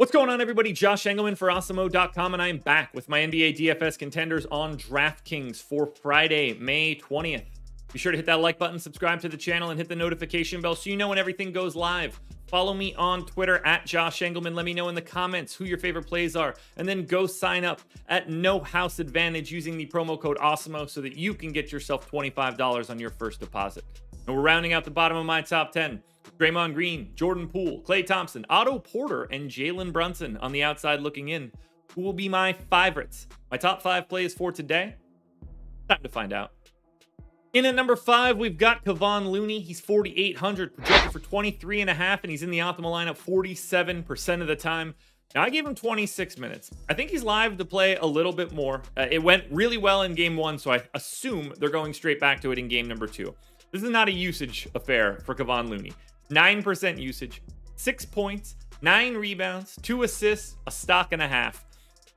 What's going on, everybody? Josh Engleman for Awesemo.com, and I am back with my NBA DFS contenders on DraftKings for Friday, May 20th. Be sure to hit that like button, subscribe to the channel, and hit the notification bell so you know when everything goes live. Follow me on Twitter at Josh Engleman. Let me know in the comments who your favorite plays are, and then go sign up at No House Advantage using the promo code Awesemo so that you can get yourself $25 on your first deposit. And we're rounding out the bottom of my top 10. Draymond Green, Jordan Poole, Klay Thompson, Otto Porter, and Jalen Brunson on the outside looking in. Who will be my favorites? My top five plays for today? Time to find out. In at number five, we've got Kevon Looney. He's 4,800, projected for 23 and a half, and he's in the optimal lineup 47% of the time. Now, I gave him 26 minutes. I think he's live to play a little bit more. Uh, it went really well in game one, so I assume they're going straight back to it in game number two. This is not a usage affair for Kevon Looney. 9% usage, six points, nine rebounds, two assists, a stock and a half.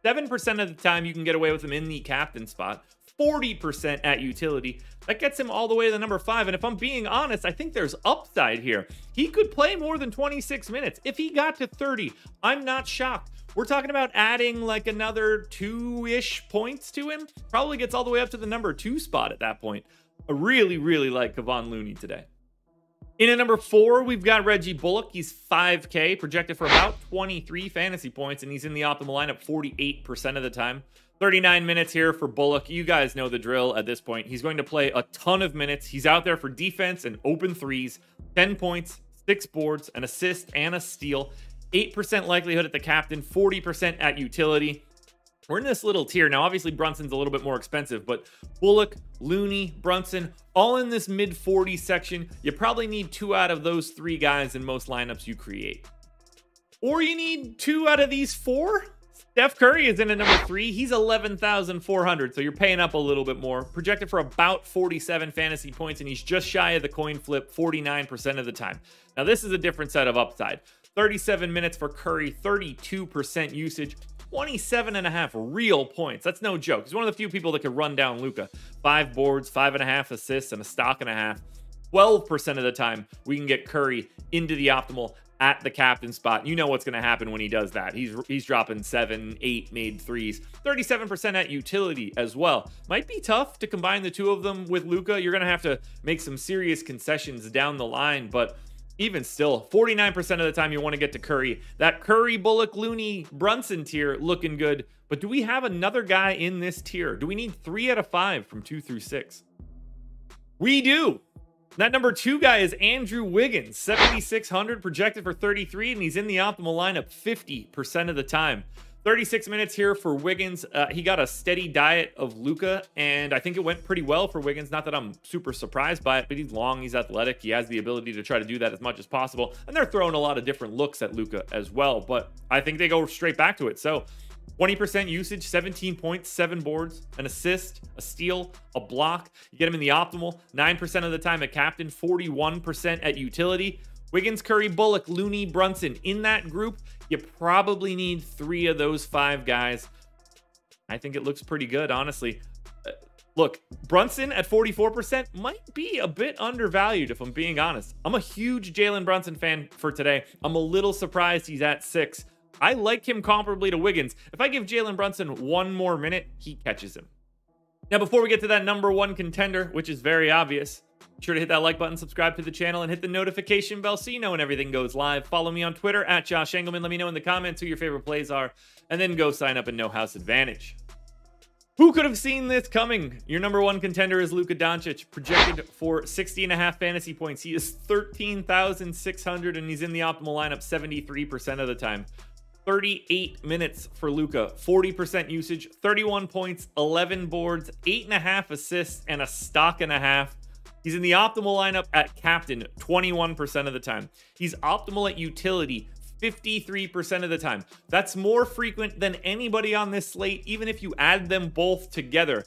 7% of the time you can get away with him in the captain spot, 40% at utility. That gets him all the way to the number five. And if I'm being honest, I think there's upside here. He could play more than 26 minutes. If he got to 30, I'm not shocked. We're talking about adding like another two ish points to him. Probably gets all the way up to the number two spot at that point. I really, really like Kevon Looney today. In at number four, we've got Reggie Bullock. He's 5K, projected for about 23 fantasy points, and he's in the optimal lineup 48% of the time. 39 minutes here for Bullock. You guys know the drill at this point. He's going to play a ton of minutes. He's out there for defense and open threes, 10 points, six boards, an assist, and a steal. 8% likelihood at the captain, 40% at utility. We're in this little tier. Now, obviously, Brunson's a little bit more expensive, but Bullock, Looney, Brunson, all in this mid 40 section. You probably need two out of those three guys in most lineups you create. Or you need two out of these four. Steph Curry is in at number three. He's 11,400, so you're paying up a little bit more. Projected for about 47 fantasy points, and he's just shy of the coin flip 49% of the time. Now, this is a different set of upside. 37 minutes for Curry, 32% usage. 27 and a half real points. That's no joke. He's one of the few people that could run down Luka. Five boards, five and a half assists, and a stock and a half. 12% of the time, we can get Curry into the optimal at the captain spot. You know what's going to happen when he does that. He's he's dropping seven, eight made threes, 37% at utility as well. Might be tough to combine the two of them with Luka. You're going to have to make some serious concessions down the line, but even still, 49% of the time you want to get to Curry. That Curry, Bullock, Looney, Brunson tier looking good. But do we have another guy in this tier? Do we need three out of five from two through six? We do. That number two guy is Andrew Wiggins, 7,600 projected for 33, and he's in the optimal lineup 50% of the time. 36 minutes here for Wiggins. Uh, he got a steady diet of Luka, and I think it went pretty well for Wiggins. Not that I'm super surprised by it, but he's long, he's athletic, he has the ability to try to do that as much as possible. And they're throwing a lot of different looks at Luka as well, but I think they go straight back to it. So 20% usage, 17 points, seven boards, an assist, a steal, a block. You get him in the optimal, 9% of the time at captain, 41% at utility. Wiggins, Curry, Bullock, Looney, Brunson. In that group, you probably need three of those five guys. I think it looks pretty good, honestly. Uh, look, Brunson at 44% might be a bit undervalued, if I'm being honest. I'm a huge Jalen Brunson fan for today. I'm a little surprised he's at six. I like him comparably to Wiggins. If I give Jalen Brunson one more minute, he catches him. Now, before we get to that number one contender, which is very obvious, sure to hit that like button, subscribe to the channel, and hit the notification bell so you know when everything goes live. Follow me on Twitter at Josh Engleman. Let me know in the comments who your favorite plays are, and then go sign up in No House Advantage. Who could have seen this coming? Your number one contender is Luka Doncic, projected for 60 and a half fantasy points. He is 13,600 and he's in the optimal lineup 73% of the time. 38 minutes for Luka, 40% usage, 31 points, 11 boards, eight and a half assists, and a stock and a half. He's in the optimal lineup at captain 21% of the time. He's optimal at utility 53% of the time. That's more frequent than anybody on this slate, even if you add them both together.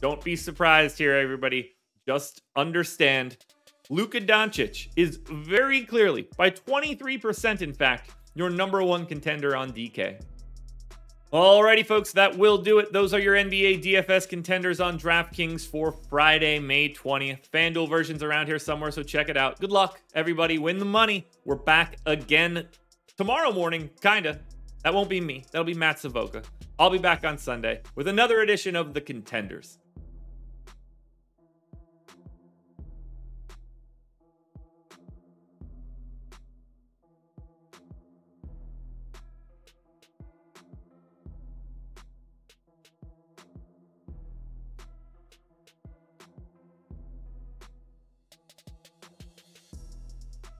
Don't be surprised here, everybody. Just understand Luka Doncic is very clearly, by 23%, in fact, your number one contender on DK. Alrighty, folks, that will do it. Those are your NBA DFS contenders on DraftKings for Friday, May 20th. FanDuel versions around here somewhere, so check it out. Good luck, everybody. Win the money. We're back again tomorrow morning, kinda. That won't be me. That'll be Matt Savoca. I'll be back on Sunday with another edition of The Contenders.